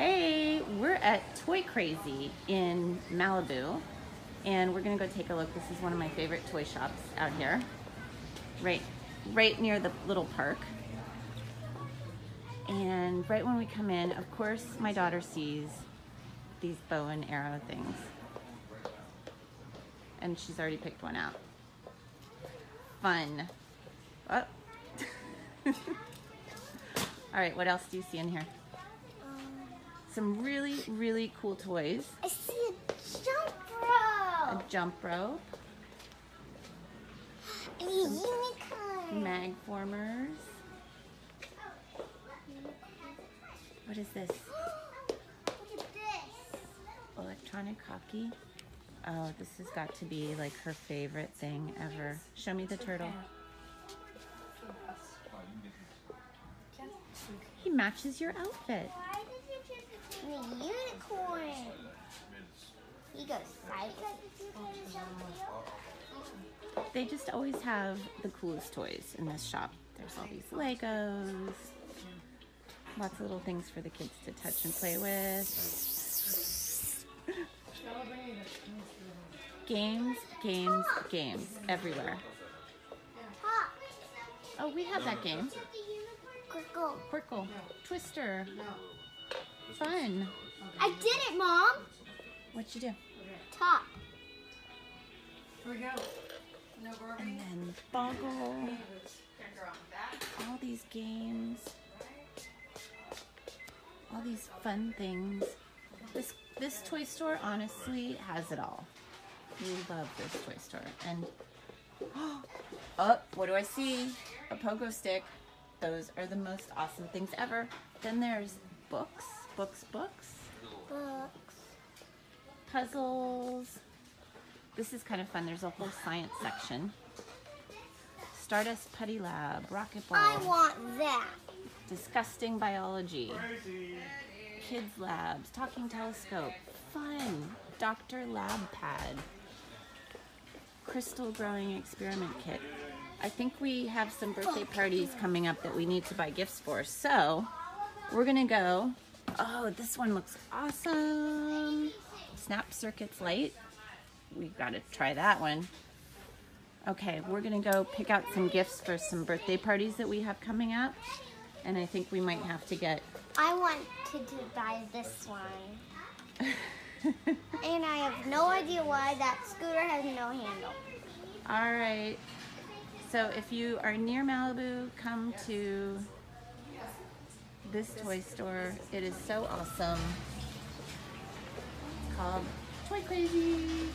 Hey, we're at Toy Crazy in Malibu and we're gonna go take a look. This is one of my favorite toy shops out here. Right, right near the little park. And right when we come in, of course, my daughter sees these bow and arrow things. And she's already picked one out. Fun. Oh. All right, what else do you see in here? Some really, really cool toys. I see a jump rope. A jump rope. And a unicorn. Mag formers. What is this? Look at this. Electronic hockey. Oh, this has got to be like her favorite thing ever. Show me the turtle. He matches your outfit. Why did you choose the unicorn? He goes sideways. They just always have the coolest toys in this shop. There's all these Legos. Lots of little things for the kids to touch and play with. games, games, games everywhere. Oh, we have that game. Crickle. Qwirkle, Twister. Fun. I did it, Mom. What'd you do? Top. Here we go. No And then Boggle. All these games. All these fun things. This this toy store honestly has it all. We love this toy store. And oh, what do I see? A pogo stick. Those are the most awesome things ever. Then there's books, books, books, Books. puzzles. This is kind of fun. There's a whole science section. Stardust Putty Lab, Rocket Ball. I want that. Disgusting Biology, Kids Labs, Talking Telescope, Fun, Dr. Lab Pad, Crystal Growing Experiment Kit. I think we have some birthday parties coming up that we need to buy gifts for, so we're gonna go. Oh, this one looks awesome. Snap Circuits Light. We've gotta try that one. Okay, we're gonna go pick out some gifts for some birthday parties that we have coming up. And I think we might have to get. I want to do, buy this one. And I have no idea why that scooter has no handle. All right. So if you are near Malibu, come to this toy store. It is so awesome. Called Toy Crazy.